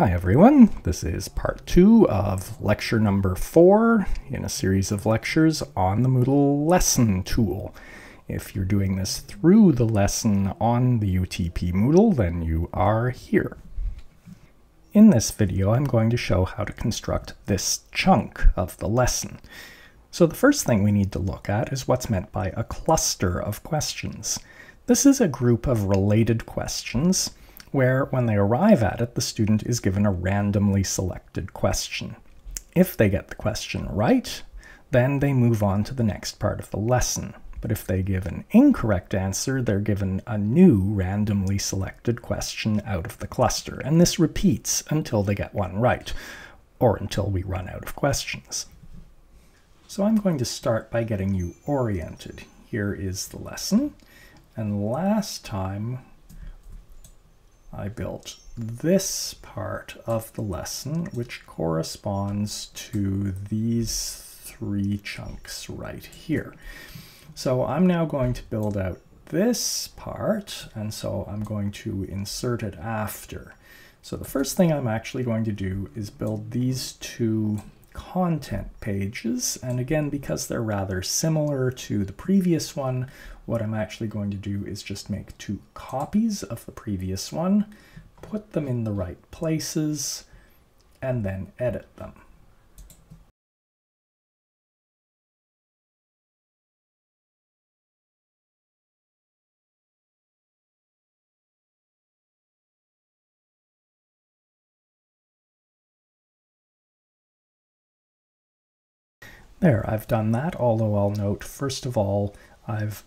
Hi everyone, this is part two of lecture number four in a series of lectures on the Moodle lesson tool. If you're doing this through the lesson on the UTP Moodle, then you are here. In this video, I'm going to show how to construct this chunk of the lesson. So the first thing we need to look at is what's meant by a cluster of questions. This is a group of related questions where when they arrive at it, the student is given a randomly selected question. If they get the question right, then they move on to the next part of the lesson. But if they give an incorrect answer, they're given a new randomly selected question out of the cluster. And this repeats until they get one right, or until we run out of questions. So I'm going to start by getting you oriented. Here is the lesson. And last time I built this part of the lesson, which corresponds to these three chunks right here. So I'm now going to build out this part, and so I'm going to insert it after. So the first thing I'm actually going to do is build these two content pages. And again, because they're rather similar to the previous one, what I'm actually going to do is just make two copies of the previous one, put them in the right places, and then edit them. There, I've done that, although I'll note, first of all, I've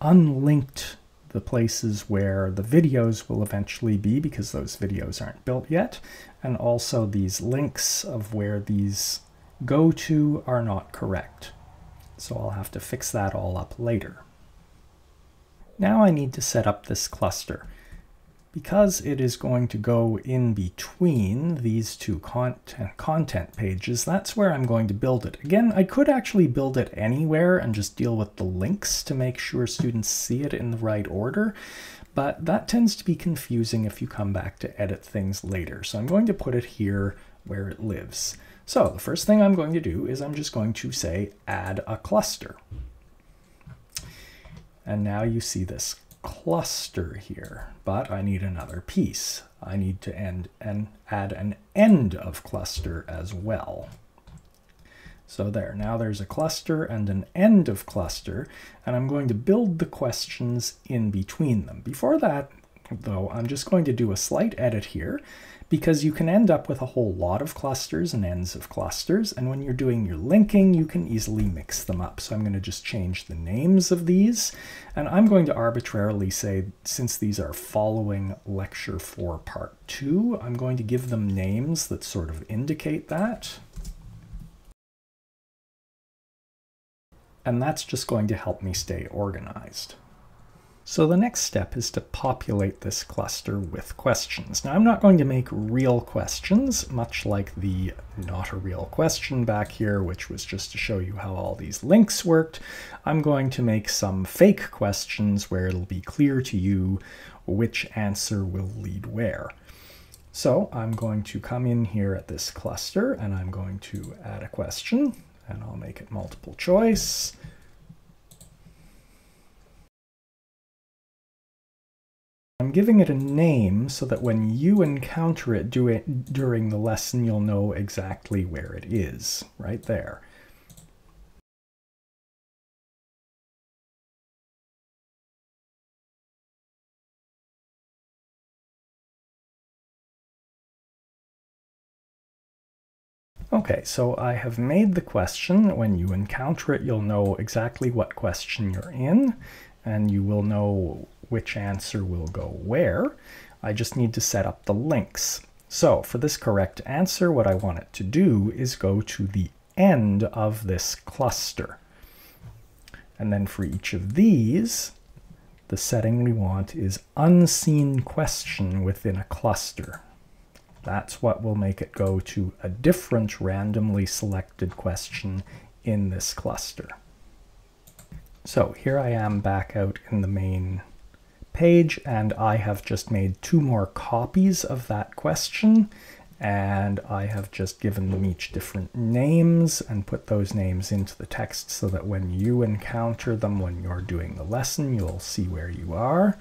unlinked the places where the videos will eventually be because those videos aren't built yet, and also these links of where these go to are not correct. So I'll have to fix that all up later. Now I need to set up this cluster. Because it is going to go in between these two content, content pages, that's where I'm going to build it. Again, I could actually build it anywhere and just deal with the links to make sure students see it in the right order, but that tends to be confusing if you come back to edit things later. So I'm going to put it here where it lives. So the first thing I'm going to do is I'm just going to say add a cluster. And now you see this cluster here, but I need another piece. I need to end and add an end of cluster as well. So there, now there's a cluster and an end of cluster, and I'm going to build the questions in between them. Before that, though, I'm just going to do a slight edit here because you can end up with a whole lot of clusters and ends of clusters, and when you're doing your linking, you can easily mix them up. So I'm going to just change the names of these, and I'm going to arbitrarily say, since these are following lecture 4 part 2, I'm going to give them names that sort of indicate that. And that's just going to help me stay organized. So the next step is to populate this cluster with questions. Now I'm not going to make real questions, much like the not a real question back here, which was just to show you how all these links worked. I'm going to make some fake questions where it'll be clear to you which answer will lead where. So I'm going to come in here at this cluster and I'm going to add a question and I'll make it multiple choice. I'm giving it a name so that when you encounter it, do it during the lesson, you'll know exactly where it is, right there. Okay, so I have made the question. When you encounter it, you'll know exactly what question you're in, and you will know which answer will go where. I just need to set up the links. So for this correct answer, what I want it to do is go to the end of this cluster. And then for each of these, the setting we want is unseen question within a cluster. That's what will make it go to a different randomly selected question in this cluster. So here I am back out in the main page and I have just made two more copies of that question and I have just given them each different names and put those names into the text so that when you encounter them when you're doing the lesson, you'll see where you are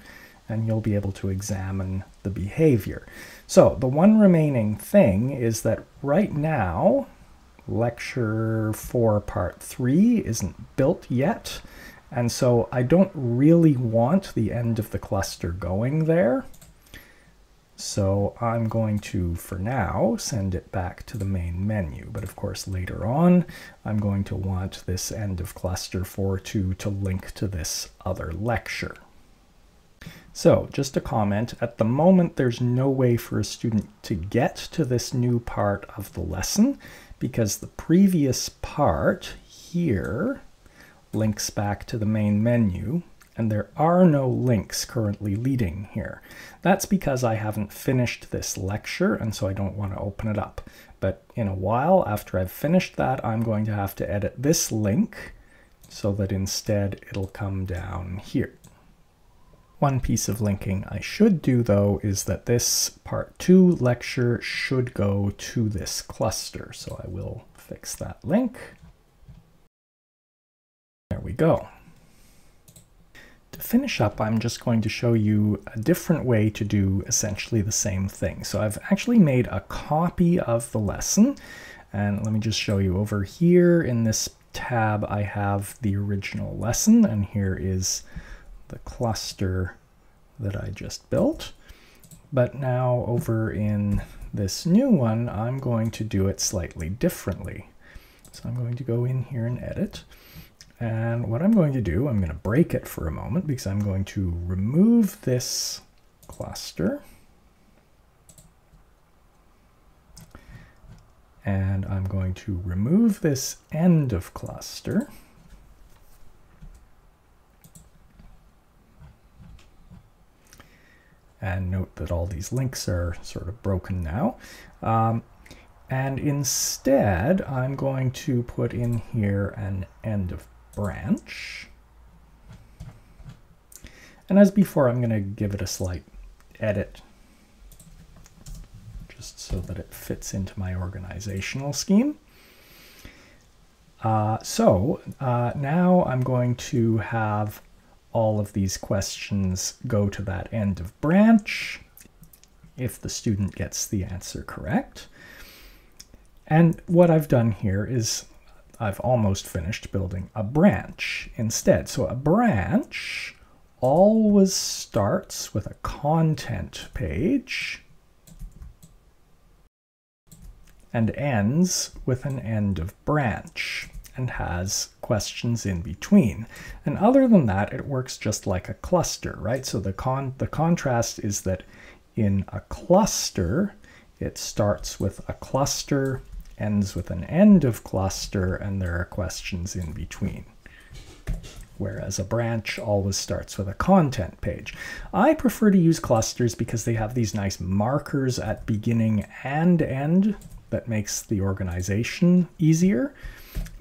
and you'll be able to examine the behavior. So the one remaining thing is that right now, lecture 4 part 3 isn't built yet, and so I don't really want the end of the cluster going there. So I'm going to, for now, send it back to the main menu. But of course, later on, I'm going to want this end of cluster 4.2 to link to this other lecture. So just a comment, at the moment there's no way for a student to get to this new part of the lesson because the previous part here links back to the main menu and there are no links currently leading here. That's because I haven't finished this lecture, and so I don't want to open it up. But in a while, after I've finished that, I'm going to have to edit this link so that instead it'll come down here. One piece of linking I should do though is that this part 2 lecture should go to this cluster. So I will fix that link. There we go. To finish up, I'm just going to show you a different way to do essentially the same thing. So I've actually made a copy of the lesson, and let me just show you over here in this tab, I have the original lesson, and here is the cluster that I just built. But now over in this new one, I'm going to do it slightly differently. So I'm going to go in here and edit. And what I'm going to do, I'm going to break it for a moment because I'm going to remove this cluster. And I'm going to remove this end of cluster. And note that all these links are sort of broken now. Um, and instead, I'm going to put in here an end of branch. And as before, I'm going to give it a slight edit just so that it fits into my organizational scheme. Uh, so uh, now I'm going to have all of these questions go to that end of branch if the student gets the answer correct. And what I've done here is I've almost finished building a branch instead. So a branch always starts with a content page and ends with an end of branch and has questions in between. And other than that, it works just like a cluster, right? So the, con the contrast is that in a cluster, it starts with a cluster ends with an end of cluster and there are questions in between. Whereas a branch always starts with a content page. I prefer to use clusters because they have these nice markers at beginning and end that makes the organization easier.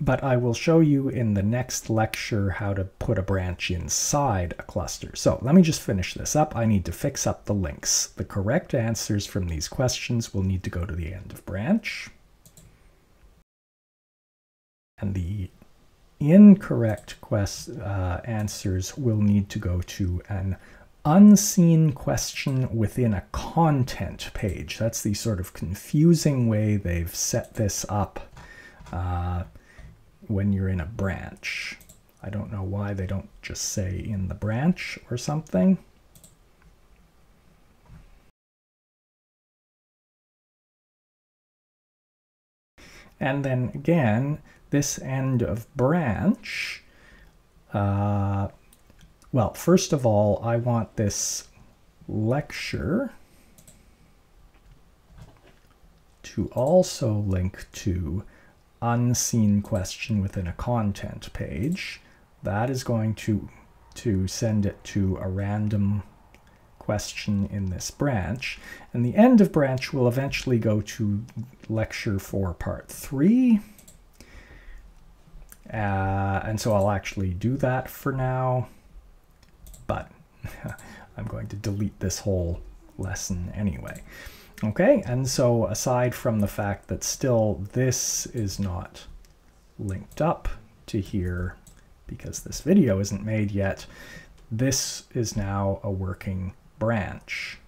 But I will show you in the next lecture how to put a branch inside a cluster. So let me just finish this up. I need to fix up the links. The correct answers from these questions will need to go to the end of branch and the incorrect quest uh, answers will need to go to an unseen question within a content page. That's the sort of confusing way they've set this up uh, when you're in a branch. I don't know why they don't just say in the branch or something. And then again, this end of branch, uh, well, first of all, I want this lecture to also link to unseen question within a content page. That is going to, to send it to a random question in this branch. And the end of branch will eventually go to lecture 4 part 3. Uh, and so I'll actually do that for now, but I'm going to delete this whole lesson anyway. Okay, and so aside from the fact that still this is not linked up to here because this video isn't made yet, this is now a working branch.